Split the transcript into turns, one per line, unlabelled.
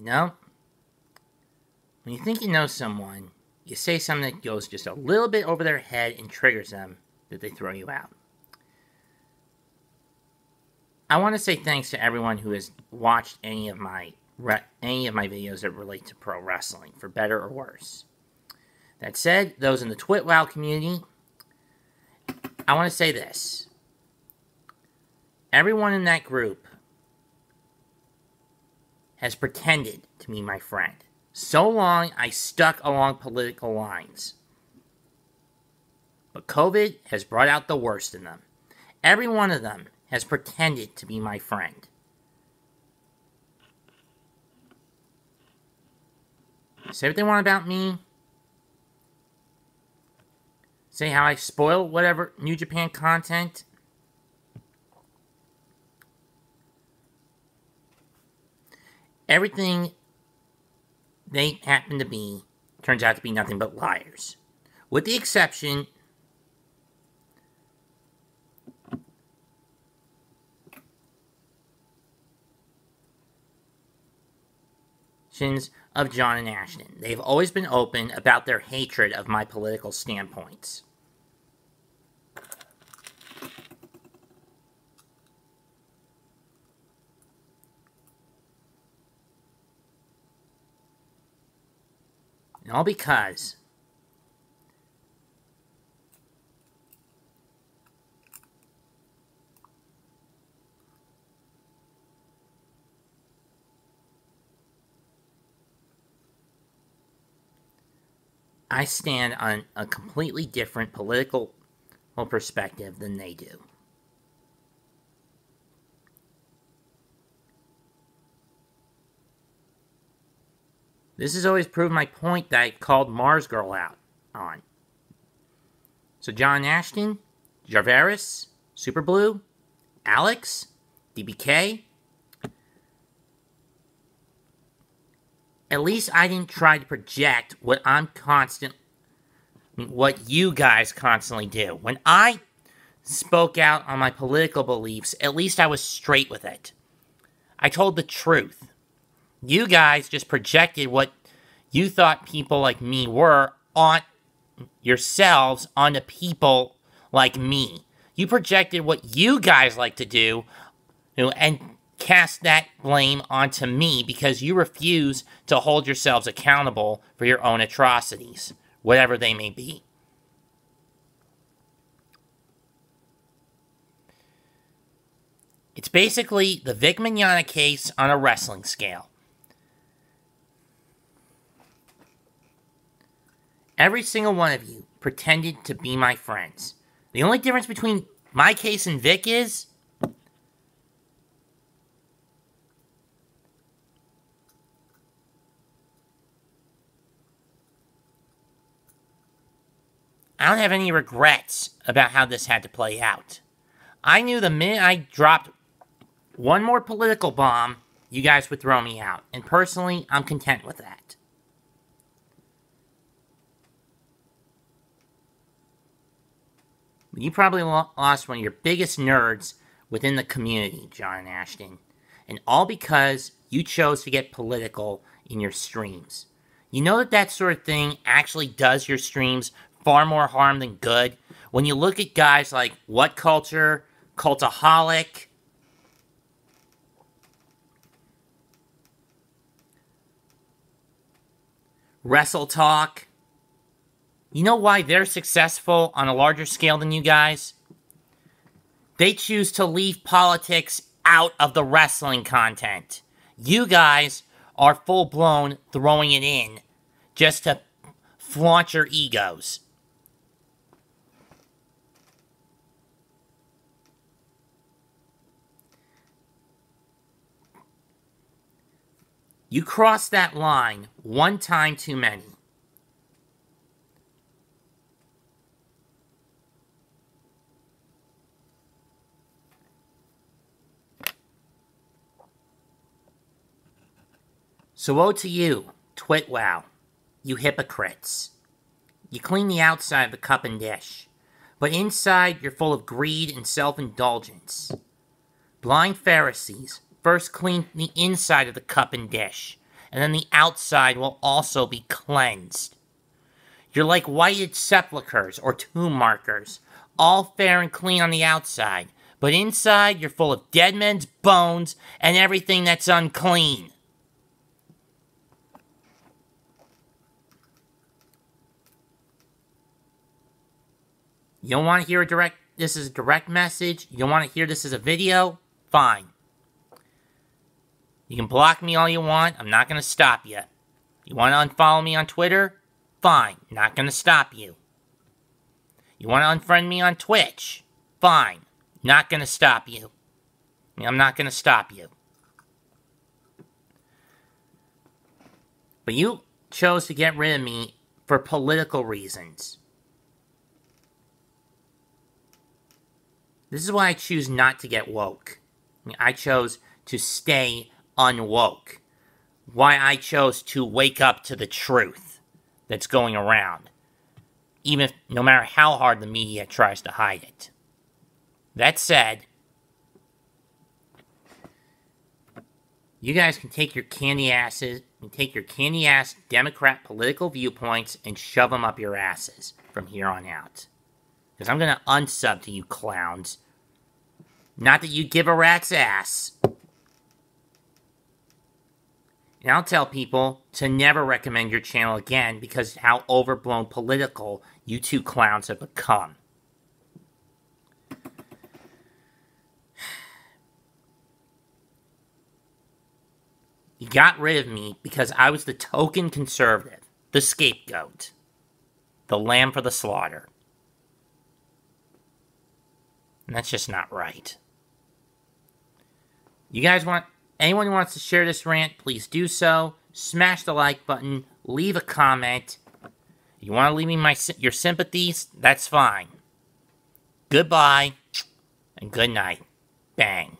You know? When you think you know someone, you say something that goes just a little bit over their head and triggers them that they throw you out. I want to say thanks to everyone who has watched any of my any of my videos that relate to pro wrestling, for better or worse. That said, those in the TwitWow community, I want to say this. Everyone in that group has pretended to be my friend. So long, I stuck along political lines. But COVID has brought out the worst in them. Every one of them has pretended to be my friend. Say what they want about me. Say how I spoil whatever New Japan content. Everything they happen to be turns out to be nothing but liars. With the exception of John and Ashton. They've always been open about their hatred of my political standpoints. And all because I stand on a completely different political perspective than they do. This has always proved my point that I called Mars Girl out on. So John Ashton, Jarveris, Super Blue, Alex, DBK, at least I didn't try to project what I'm constant, what you guys constantly do. When I spoke out on my political beliefs, at least I was straight with it. I told the truth. You guys just projected what you thought people like me were on yourselves onto people like me. You projected what you guys like to do and cast that blame onto me because you refuse to hold yourselves accountable for your own atrocities, whatever they may be. It's basically the Vic Mignogna case on a wrestling scale. Every single one of you pretended to be my friends. The only difference between my case and Vic is I don't have any regrets about how this had to play out. I knew the minute I dropped one more political bomb, you guys would throw me out. And personally, I'm content with that. You probably lost one of your biggest nerds within the community, John Ashton. And all because you chose to get political in your streams. You know that that sort of thing actually does your streams far more harm than good. When you look at guys like What Culture, Cultaholic, Wrestle Talk, you know why they're successful on a larger scale than you guys? They choose to leave politics out of the wrestling content. You guys are full blown throwing it in just to flaunt your egos. You cross that line one time too many. So woe to you, Twitwow, you hypocrites. You clean the outside of the cup and dish, but inside you're full of greed and self-indulgence. Blind Pharisees, first clean the inside of the cup and dish, and then the outside will also be cleansed. You're like whited sepulchres or tomb markers, all fair and clean on the outside, but inside you're full of dead men's bones and everything that's unclean. You don't want to hear a direct, this is a direct message? You don't want to hear this as a video? Fine. You can block me all you want. I'm not going to stop you. You want to unfollow me on Twitter? Fine. Not going to stop you. You want to unfriend me on Twitch? Fine. Not going to stop you. I'm not going to stop you. But you chose to get rid of me for political reasons. This is why I choose not to get woke. I, mean, I chose to stay unwoke. Why I chose to wake up to the truth that's going around. Even if, no matter how hard the media tries to hide it. That said, you guys can take your candy asses and take your candy ass Democrat political viewpoints and shove them up your asses from here on out. Because I'm going to unsub to you clowns. Not that you give a rat's ass. And I'll tell people to never recommend your channel again because how overblown political you two clowns have become. You got rid of me because I was the token conservative, the scapegoat, the lamb for the slaughter. And that's just not right. You guys want anyone who wants to share this rant, please do so. Smash the like button, leave a comment. You want to leave me my your sympathies? That's fine. Goodbye and good night. Bang.